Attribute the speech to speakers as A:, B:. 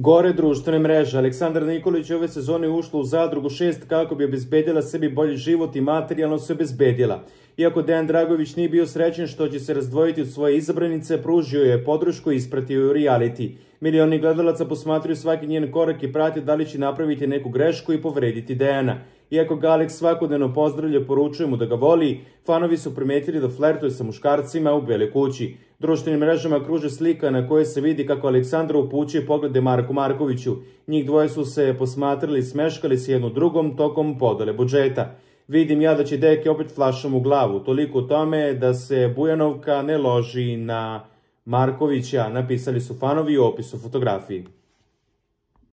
A: Gore društvene mreže. Aleksandar Nikolić ove sezone ušla u zadrugu šest kako bi obezbedila sebi bolji život i materijalno se obezbedila. Iako Dejan Dragović nije bio srećen što će se razdvojiti od svoje izabranice, pružio je podršku i ispratio je reality. Milioni gledalaca posmatruju svaki njen korak i prate da li će napraviti neku grešku i povrediti Dejana. Iako ga Alex svakodnevno pozdravlja, poručuje mu da ga voli, fanovi su primetili da flertuje sa muškarcima u Bele kući. Društvenim mrežama kruže slika na kojoj se vidi kako Aleksandra upućuje poglede Marku Markoviću. Njih dvoje su se posmatrali i smeškali s jednom drugom tokom podale budžeta. Vidim ja da će deke opet flašom u glavu, toliko tome da se Bujanovka ne loži na Markovića, napisali su fanovi u opisu fotografiji.